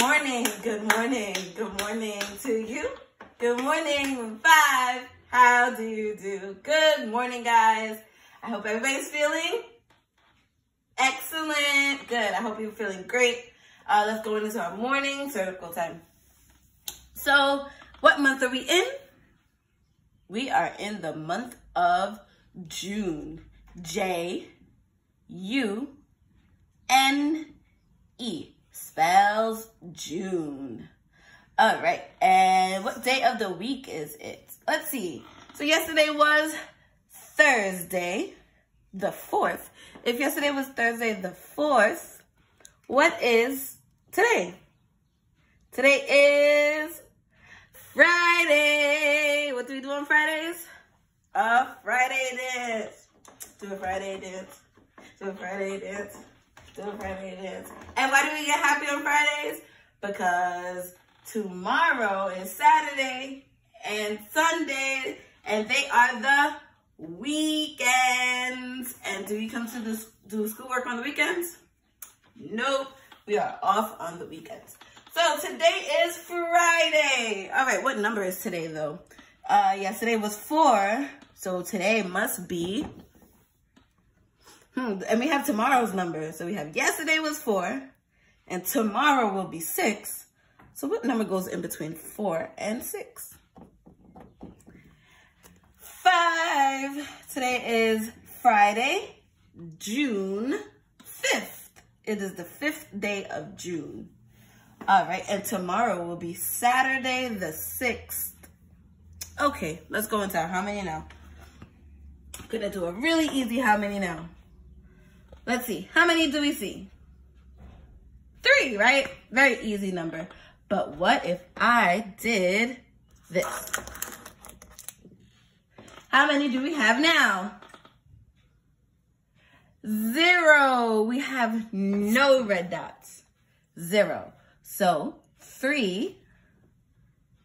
morning, good morning, good morning to you. Good morning, five. How do you do? Good morning, guys. I hope everybody's feeling excellent. Good. I hope you're feeling great. Uh, let's go into our morning circle time. So, what month are we in? We are in the month of June. J U N E spells June. All right, and what day of the week is it? Let's see. So yesterday was Thursday, the 4th. If yesterday was Thursday, the 4th, what is today? Today is Friday. What do we do on Fridays? A Friday dance. Do a Friday dance. Do a Friday dance. A Friday dance. And why do we get happy on Fridays? Because tomorrow is Saturday and Sunday, and they are the weekends. And do we come to the, do schoolwork on the weekends? Nope. We are off on the weekends. So today is Friday. All right, what number is today though? Uh, yesterday was four, so today must be, hmm, and we have tomorrow's number. So we have yesterday was four, and tomorrow will be six. So what number goes in between four and six? Five. Today is Friday, June 5th. It is the fifth day of June. All right, and tomorrow will be Saturday the 6th. Okay, let's go into how many now. I'm gonna do a really easy how many now. Let's see, how many do we see? Three, right? Very easy number. But what if I did this? How many do we have now? Zero. We have no red dots. Zero. So three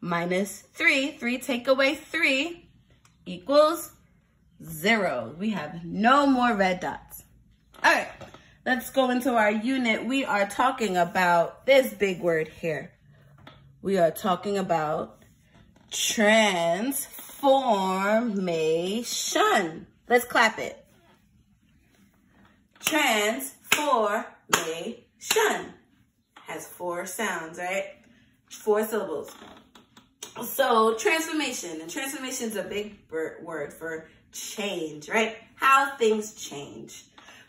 minus three, three take away three equals zero. We have no more red dots. All right, let's go into our unit. We are talking about this big word here. We are talking about transformation. Let's clap it. Transformation has four sounds, right? Four syllables. So transformation, and transformation is a big word for change, right? How things change.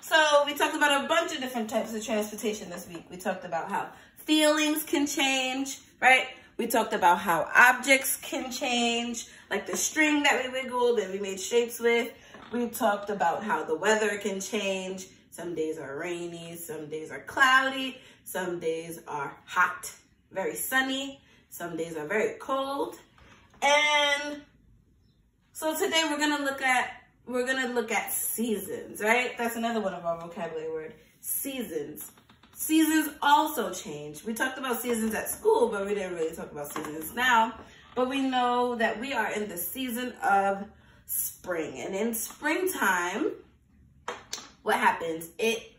So we talked about a bunch of different types of transportation this week. We talked about how feelings can change, right? We talked about how objects can change, like the string that we wiggled and we made shapes with. We talked about how the weather can change. Some days are rainy, some days are cloudy, some days are hot, very sunny. Some days are very cold. And so today we're to look at we're to look at seasons, right? That's another one of our vocabulary word, seasons. Seasons also change. We talked about seasons at school, but we didn't really talk about seasons now. But we know that we are in the season of spring. And in springtime, what happens? It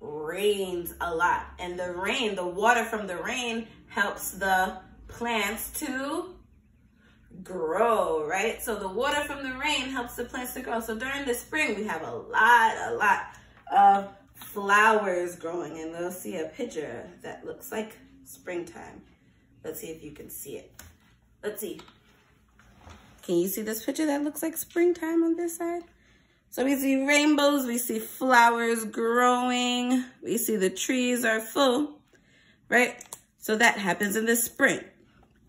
rains a lot. And the rain, the water from the rain helps the plants to grow, right? So the water from the rain helps the plants to grow. So during the spring, we have a lot, a lot of flowers growing. And we'll see a picture that looks like springtime. Let's see if you can see it. Let's see. Can you see this picture that looks like springtime on this side? So we see rainbows, we see flowers growing, we see the trees are full, right? So that happens in the spring.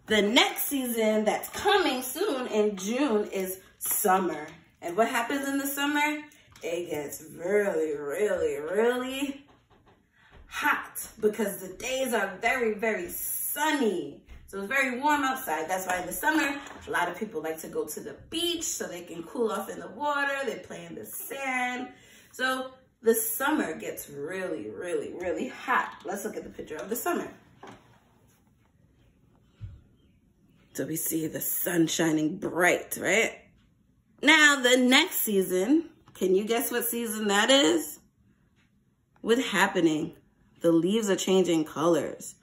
The next season that's coming soon in June is summer. And what happens in the summer? It gets really, really, really hot because the days are very, very sunny. So it's very warm outside. That's why in the summer, a lot of people like to go to the beach so they can cool off in the water. They play in the sand. So the summer gets really, really, really hot. Let's look at the picture of the summer. So we see the sun shining bright, right? Now the next season, can you guess what season that is? What's happening? the leaves are changing colors.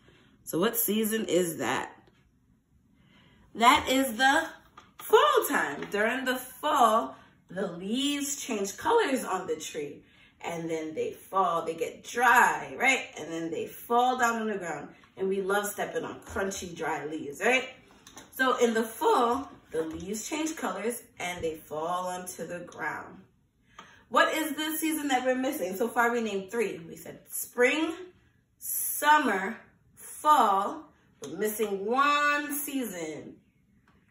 So what season is that? That is the fall time. During the fall, the leaves change colors on the tree and then they fall, they get dry, right? And then they fall down on the ground. And we love stepping on crunchy, dry leaves, right? So in the fall, the leaves change colors and they fall onto the ground. What is the season that we're missing? So far we named three. We said spring, summer, fall. We're missing one season.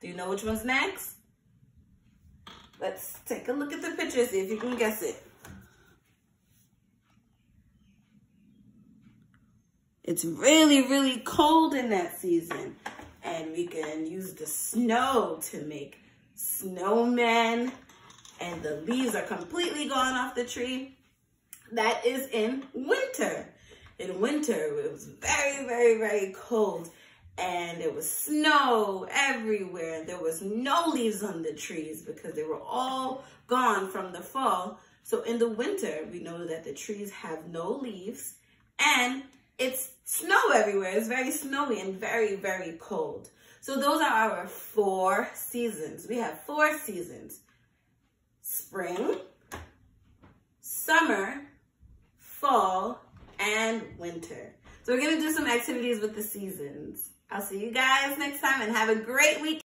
Do you know which one's next? Let's take a look at the picture, see if you can guess it. It's really, really cold in that season. And we can use the snow to make snowmen. And the leaves are completely gone off the tree. That is in winter. In winter, it was very, very, very cold and there was snow everywhere. There was no leaves on the trees because they were all gone from the fall. So in the winter, we know that the trees have no leaves and it's snow everywhere. It's very snowy and very, very cold. So those are our four seasons. We have four seasons. Spring, summer, fall, and winter. So we're going to do some activities with the seasons. I'll see you guys next time and have a great week.